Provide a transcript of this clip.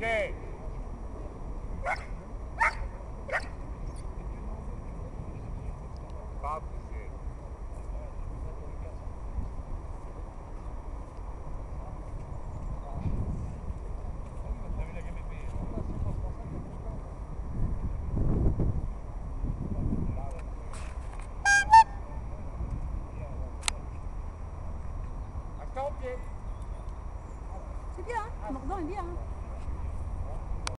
J'ai. Pas bougé. C'est bien, hein le mordant est bien. Hein.